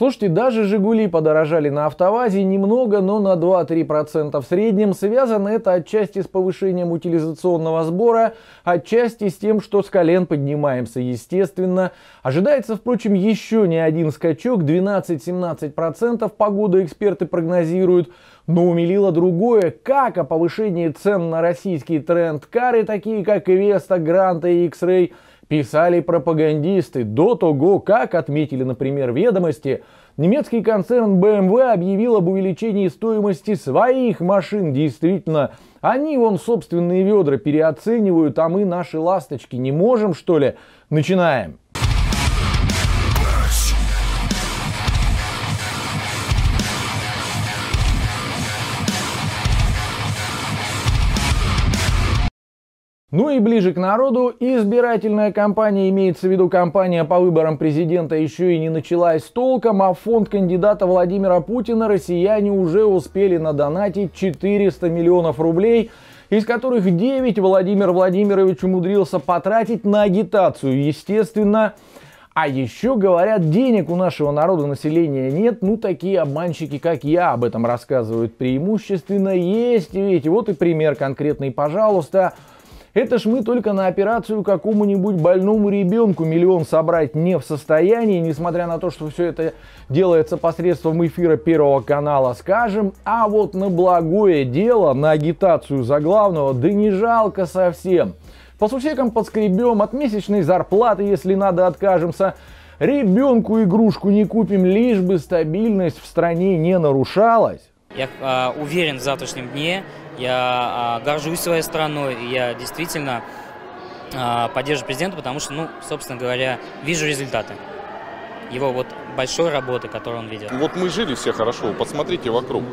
Слушайте, даже «Жигули» подорожали на автовазе немного, но на 2-3% в среднем. Связано это отчасти с повышением утилизационного сбора, отчасти с тем, что с колен поднимаемся, естественно. Ожидается, впрочем, еще не один скачок, 12-17% погода эксперты прогнозируют. Но умилило другое, как о повышении цен на российские тренд-кары, такие как Веста, Гранта и X-Ray – писали пропагандисты. До того, как отметили, например, ведомости, немецкий концерн BMW объявил об увеличении стоимости своих машин. Действительно, они вон собственные ведра переоценивают, а мы наши ласточки не можем, что ли? Начинаем. Ну и ближе к народу, избирательная кампания, имеется в виду кампания по выборам президента, еще и не началась толком, а фонд кандидата Владимира Путина россияне уже успели надонатить 400 миллионов рублей, из которых 9 Владимир Владимирович умудрился потратить на агитацию, естественно. А еще, говорят, денег у нашего народа населения нет. Ну, такие обманщики, как я, об этом рассказывают преимущественно. Есть ведь. Вот и пример конкретный, пожалуйста. Это ж мы только на операцию какому-нибудь больному ребенку миллион собрать не в состоянии, несмотря на то, что все это делается посредством эфира Первого канала, скажем. А вот на благое дело, на агитацию за главного, да не жалко совсем. По сусекам подскребем, от месячной зарплаты, если надо, откажемся. Ребенку игрушку не купим, лишь бы стабильность в стране не нарушалась. Я э, уверен в завтрашнем дне, я э, горжусь своей страной, и я действительно э, поддерживаю президента, потому что, ну, собственно говоря, вижу результаты его вот большой работы, которую он ведет. Вот мы жили все хорошо, посмотрите вокруг.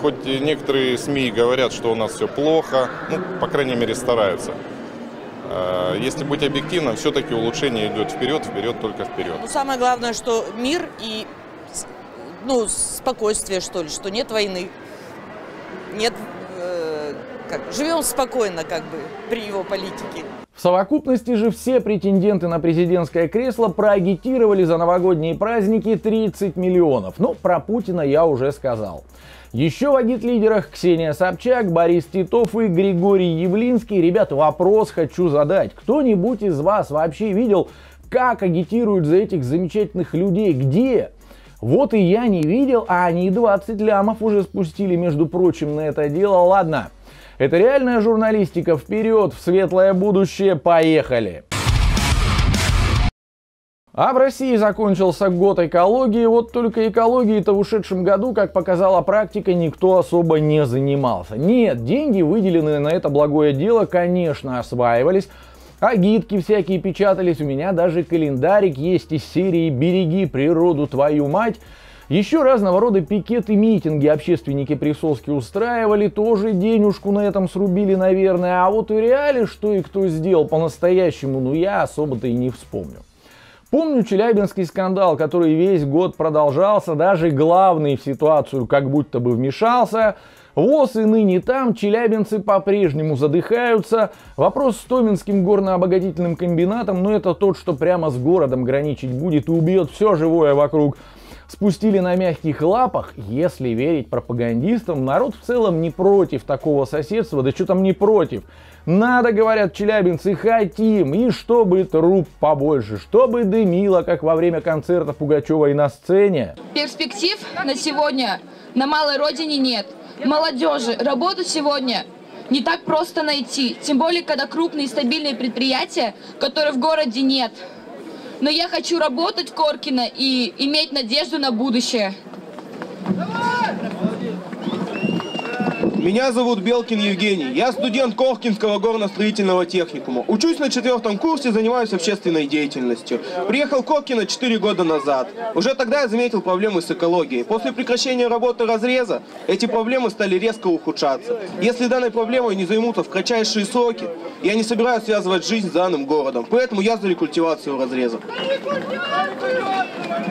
Хоть некоторые СМИ говорят, что у нас все плохо, ну, по крайней мере, стараются. Если быть объективным, все-таки улучшение идет вперед, вперед, только вперед. Ну, самое главное, что мир и ну, спокойствие, что ли, что нет войны. Нет, как, живем спокойно, как бы, при его политике. В совокупности же все претенденты на президентское кресло проагитировали за новогодние праздники 30 миллионов. Ну, про Путина я уже сказал. Еще в агит-лидерах Ксения Собчак, Борис Титов и Григорий Явлинский. Ребята, вопрос хочу задать. Кто-нибудь из вас вообще видел, как агитируют за этих замечательных людей? Где? Вот и я не видел, а они 20 лямов уже спустили, между прочим, на это дело. Ладно, это реальная журналистика. Вперед, в светлое будущее, поехали! А в России закончился год экологии, вот только экологией-то в ушедшем году, как показала практика, никто особо не занимался. Нет, деньги, выделенные на это благое дело, конечно, осваивались, Агитки всякие печатались, у меня даже календарик есть из серии «Береги природу, твою мать». Еще разного рода пикеты, митинги общественники присоски устраивали, тоже денежку на этом срубили, наверное. А вот в реале, что и кто сделал по-настоящему, ну я особо-то и не вспомню. Помню челябинский скандал, который весь год продолжался, даже главный в ситуацию как будто бы вмешался – ВОЗ и ныне там, челябинцы по-прежнему задыхаются. Вопрос с Томинским горно-обогатительным комбинатом, но ну, это тот, что прямо с городом граничить будет и убьет все живое вокруг. Спустили на мягких лапах, если верить пропагандистам, народ в целом не против такого соседства, да что там не против. Надо, говорят челябинцы, хотим, и чтобы труп побольше, чтобы дымило, как во время концерта Пугачева и на сцене. Перспектив на сегодня на малой родине нет молодежи работу сегодня не так просто найти, тем более, когда крупные стабильные предприятия, которые в городе нет. Но я хочу работать в Коркино и иметь надежду на будущее. Меня зовут Белкин Евгений. Я студент Коркинского горно-строительного техникума. Учусь на четвертом курсе, занимаюсь общественной деятельностью. Приехал в Коркино 4 года назад. Уже тогда я заметил проблемы с экологией. После прекращения работы разреза эти проблемы стали резко ухудшаться. Если данной проблемой не займутся в кратчайшие сроки, я не собираюсь связывать жизнь с данным городом. Поэтому я за рекультивацию разреза.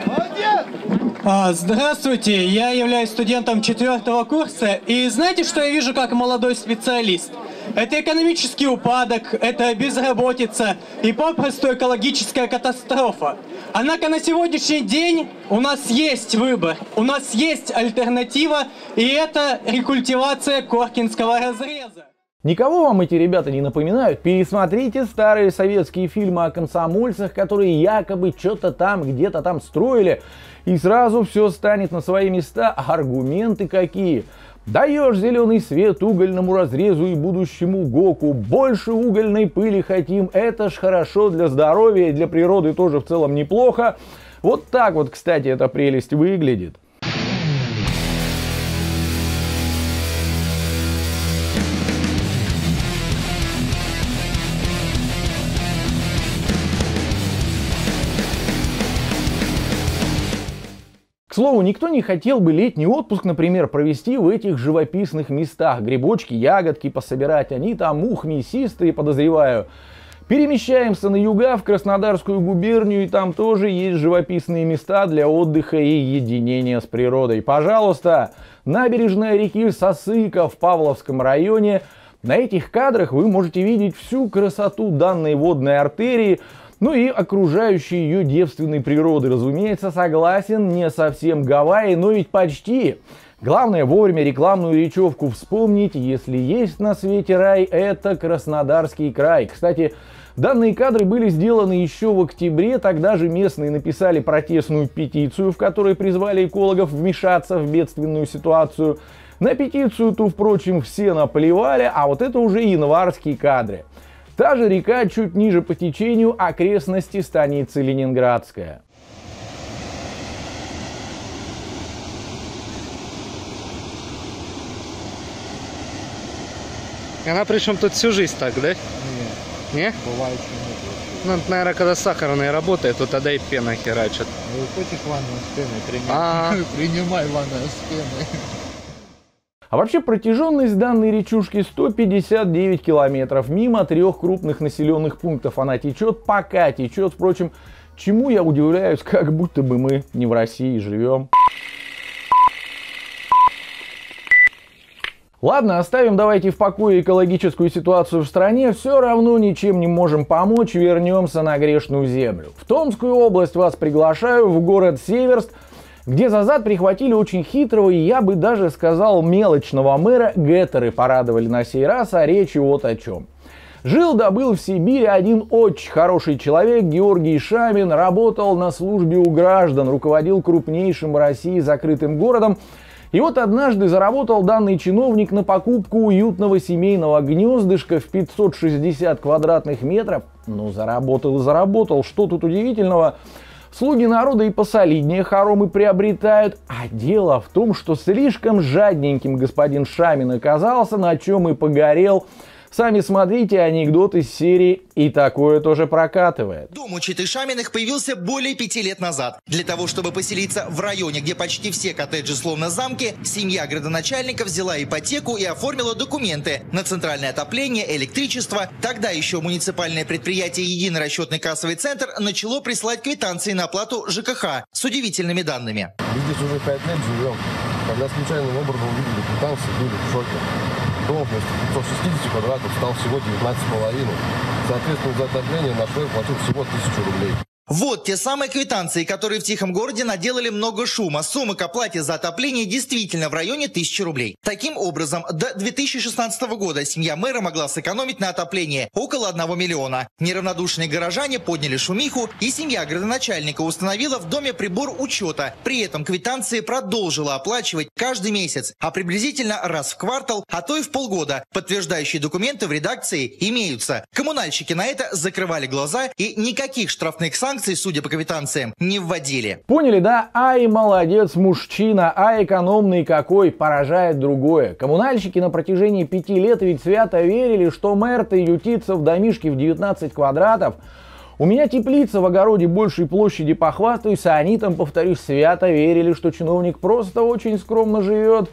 А, здравствуйте, я являюсь студентом четвертого курса, и знаете, что я вижу как молодой специалист? Это экономический упадок, это безработица и попросту экологическая катастрофа. Однако на сегодняшний день у нас есть выбор, у нас есть альтернатива, и это рекультивация Коркинского разреза. Никого вам эти ребята не напоминают? Пересмотрите старые советские фильмы о комсомольцах, которые якобы что-то там, где-то там строили, и сразу все станет на свои места. Аргументы какие? Даешь зеленый свет угольному разрезу и будущему ГОКу. Больше угольной пыли хотим. Это ж хорошо для здоровья и для природы тоже в целом неплохо. Вот так вот, кстати, эта прелесть выглядит. Слову, никто не хотел бы летний отпуск, например, провести в этих живописных местах. Грибочки, ягодки пособирать, они там ух мясистые, подозреваю. Перемещаемся на юга, в Краснодарскую губернию, и там тоже есть живописные места для отдыха и единения с природой. Пожалуйста, набережная реки Сосыка в Павловском районе. На этих кадрах вы можете видеть всю красоту данной водной артерии, ну и окружающей ее девственной природы. Разумеется, согласен, не совсем Гавайи, но ведь почти. Главное вовремя рекламную речевку вспомнить, если есть на свете рай, это Краснодарский край. Кстати, Данные кадры были сделаны еще в октябре, тогда же местные написали протестную петицию, в которой призвали экологов вмешаться в бедственную ситуацию. На петицию ту, впрочем, все наплевали, а вот это уже январские кадры. Та же река чуть ниже по течению окрестности станицы Ленинградская. Она причем тут всю жизнь так, да? Не. Не? Бывает, что нет Ну, это, наверное, когда сахарная работает, то тогда и пена херачит. Ну, хочешь ванну с пеной, принимай. А. Принимай ванну с пеной. А вообще протяженность данной речушки 159 километров. Мимо трех крупных населенных пунктов она течет, пока течет. Впрочем, чему я удивляюсь, как будто бы мы не в России живем. Ладно, оставим давайте в покое экологическую ситуацию в стране, все равно ничем не можем помочь, вернемся на грешную землю. В Томскую область вас приглашаю, в город Северск, где за зад прихватили очень хитрого и я бы даже сказал мелочного мэра, геттеры порадовали на сей раз, а речь вот о чем. Жил да был в Сибири один очень хороший человек, Георгий Шамин, работал на службе у граждан, руководил крупнейшим в России закрытым городом, и вот однажды заработал данный чиновник на покупку уютного семейного гнездышка в 560 квадратных метров. Ну, заработал и заработал, что тут удивительного. Слуги народа и посолиднее хоромы приобретают. А дело в том, что слишком жадненьким господин Шамин оказался, на чем и погорел. Сами смотрите анекдот из серии «И такое тоже прокатывает». Дом у Читы Шаминых появился более пяти лет назад. Для того, чтобы поселиться в районе, где почти все коттеджи словно замки, семья градоначальника взяла ипотеку и оформила документы на центральное отопление, электричество. Тогда еще муниципальное предприятие «Единый расчетный кассовый центр» начало присылать квитанции на оплату ЖКХ с удивительными данными. Здесь уже пять лет живем. Когда случайным образом увидели квитанции, были в шоке. Дом вместо 560 квадратов стал всего 19,5. Соответственно, за отопление наш человек платил всего 1000 рублей. Вот те самые квитанции, которые в Тихом городе наделали много шума. Сумма к оплате за отопление действительно в районе 1000 рублей. Таким образом, до 2016 года семья мэра могла сэкономить на отоплении около 1 миллиона. Неравнодушные горожане подняли шумиху, и семья градоначальника установила в доме прибор учета. При этом квитанции продолжила оплачивать каждый месяц, а приблизительно раз в квартал, а то и в полгода. Подтверждающие документы в редакции имеются. Коммунальщики на это закрывали глаза и никаких штрафных санкций санкций, судя по квитанциям, не вводили. Поняли, да? Ай, молодец, мужчина, а экономный какой, поражает другое. Коммунальщики на протяжении пяти лет ведь свято верили, что мэр-то ютится в домишке в 19 квадратов, у меня теплица в огороде большей площади, похвастаюсь, а они там, повторюсь, свято верили, что чиновник просто очень скромно живет.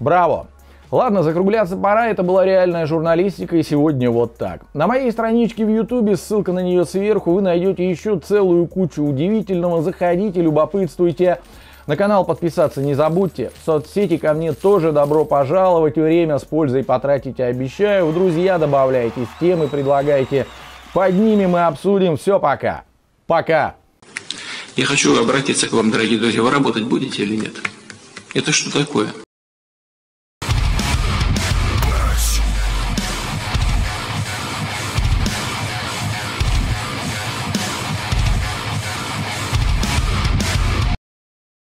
Браво! Ладно, закругляться пора, это была реальная журналистика и сегодня вот так. На моей страничке в ютубе, ссылка на нее сверху, вы найдете еще целую кучу удивительного, заходите, любопытствуйте. На канал подписаться не забудьте. В соцсети ко мне тоже добро пожаловать. Время с пользой потратите, обещаю. В друзья добавляйтесь, темы предлагайте. Поднимем и обсудим. Все, пока. Пока. Я хочу обратиться к вам, дорогие друзья. Вы работать будете или нет? Это что такое?